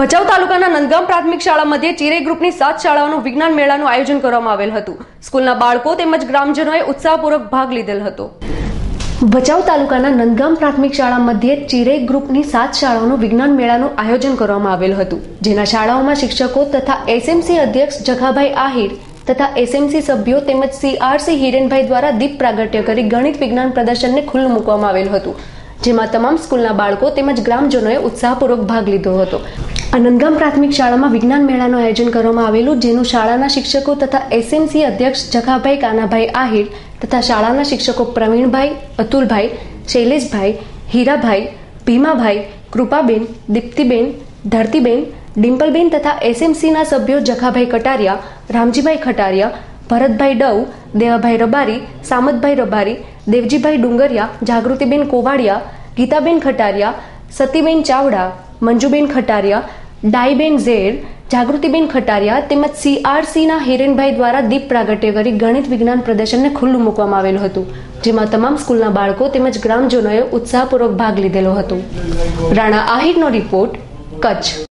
ભચાઉ તાલુકાના નંદગામ પ્રાથમિક શાળા મધ્યે ચિરે ગ્રુપની સાત શાળાઓનું વિજ્ઞાન મેળાનું આયોજન કરવામાં આવેલ હતું. સ્કૂલના બાળકો તેમજ ગ્રામજનોએ ઉત્સાહપૂર્વક ભાગ લીધેલ હતો. ભચાઉ તાલુકાના નંદગામ પ્રાથમિક શાળા મધ્યે ચીરે ગ્રુપની સાત શાળાઓનું વિજ્ઞાન મેળાનું આયોજન કરવામાં આવેલ હતું. જેના શાળાઓમાં શિક્ષકો તથા એસએમસી અધ્યક્ષ જખાભાઈ આહિર તથા એસએમસી સભ્યો તેમજ સીઆરસી હિરેનભાઈ દ્વારા દીપ પ્રાગટ્ય કરી ગણિત વિજ્ઞાન પ્રદર્શનને ખુલ્લું મૂકવામાં આવેલ હતું. જેમાં તમામ સ્કૂલના બાળકો તેમજ ગ્રામજનોએ ઉત્સાહપૂર્વક ભાગ લીધો હતો. આનંદગામ પ્રાથમિક શાળામાં વિજ્ઞાન મેળાનું આયોજન કરવામાં આવેલું, જેનું શાળાના શિક્ષકો તથા એસએમસી અધ્યક્ષ જખાભાઈ કાનાભાઈ આહિર તથા શાળાના શિક્ષકો પ્રવીણભાઈ, અતુલભાઈ, શૈલેષભાઈ, હીરાભાઈ, ભીમાભાઈ, કૃપાબેન, દીપ્તિબેન, ધરતીબેન, ડિમ્પલબેન તથા એસએમસીના સભ્યો જખાભાઈ કટારિયા, રામજીભાઈ ખટારિયા, ભરતભાઈ ડવ દેવાભાઈ રબારી, સામતભાઈ રબારી, દેવજીભાઈ ડુંગરિયા, જાગૃતિબેન કોવાડિયા, ગીતાબેન ખટારિયા, સતીબેન ચાવડા મંજુબેન ખટારિયા, ડાઈબેન ઝેર, જાગૃતિબેન ખટારિયા તેમજ સીઆરસીના હિરેનભાઈ દ્વારા દીપ પ્રાગટ્ય કરી ગણિત વિજ્ઞાન પ્રદર્શનને ખુલ્લું મૂકવામાં આવેલું હતું, જેમાં તમામ સ્કૂલના બાળકો તેમજ ગ્રામજનોએ ઉત્સાહપૂર્વક ભાગ લીધેલો હતો. રાણા આહિરનો રિપોર્ટ, કચ્છ.